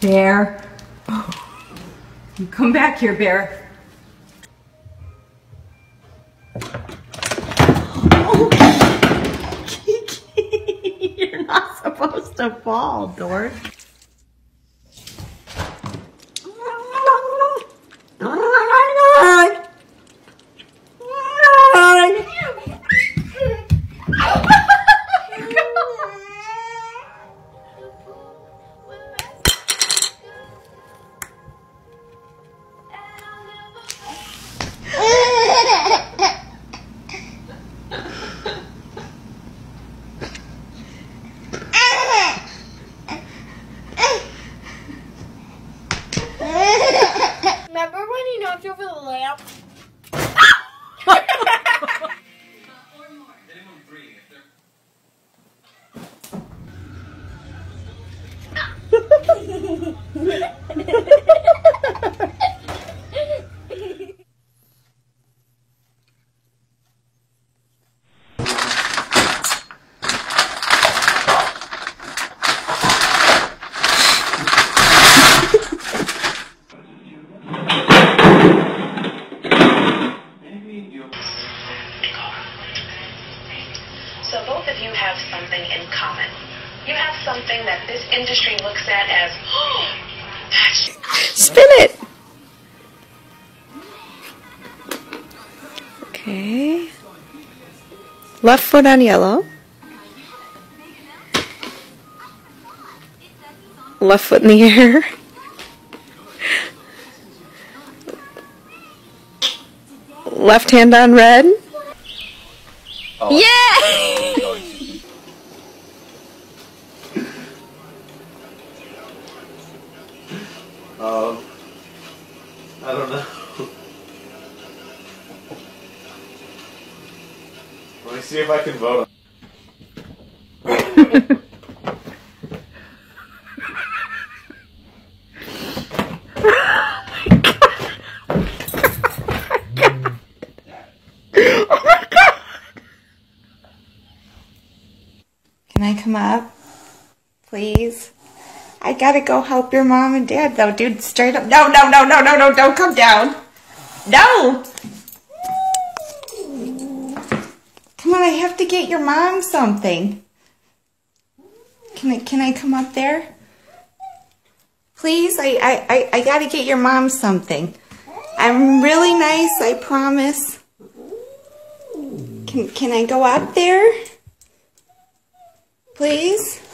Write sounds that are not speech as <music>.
Bear. You come back here, Bear. Oh, <laughs> you're not supposed to fall, Dork. Over the lamp? <laughs> you have something in common. You have something that this industry looks at as, oh, that's <gasps> Spin it. Okay. Left foot on yellow. Left foot in the air. <laughs> Left hand on red. Oh. Yeah! Um, I don't know. <laughs> Let me see if I can vote. Can I come up? Please? I gotta go help your mom and dad though, dude. Straight up. No, no, no, no, no, no, don't come down. No! Come on, I have to get your mom something. Can I can I come up there? Please? I I, I, I gotta get your mom something. I'm really nice, I promise. Can can I go up there? Please?